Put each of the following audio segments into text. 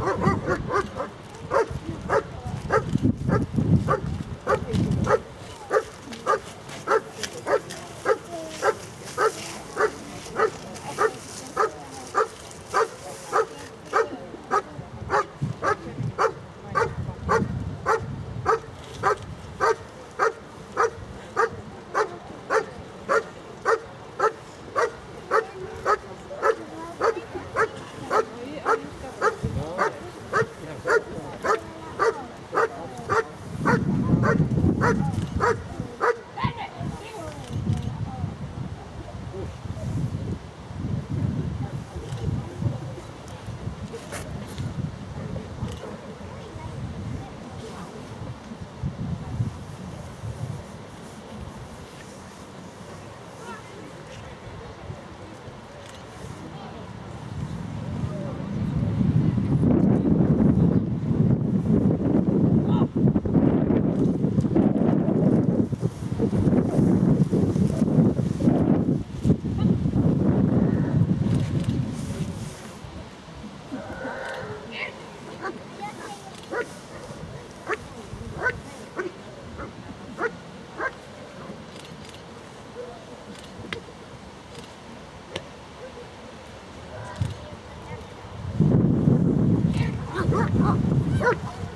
Arr, arr. Run! あっ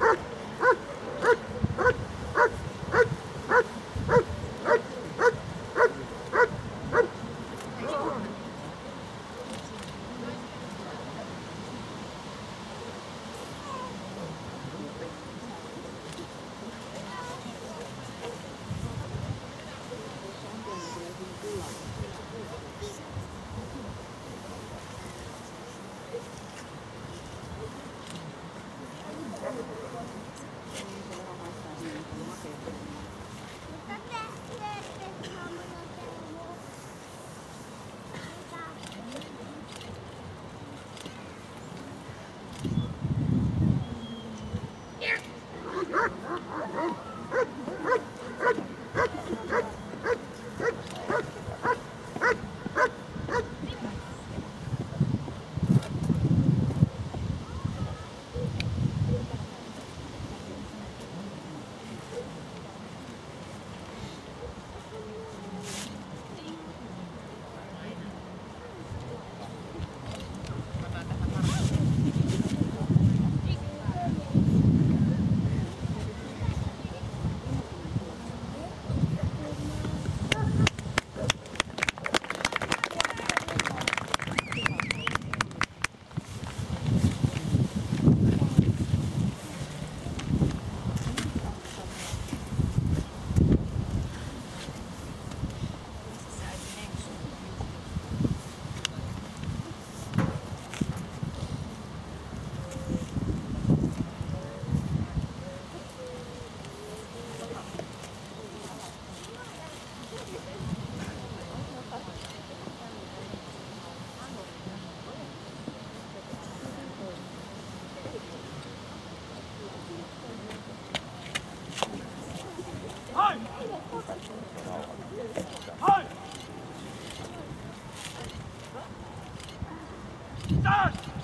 Huh?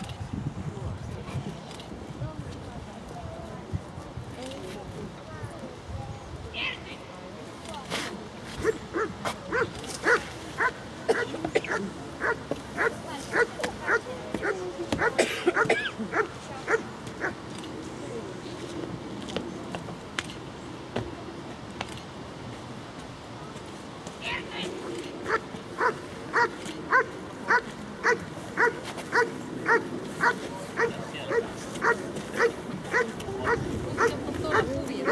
صورة موفي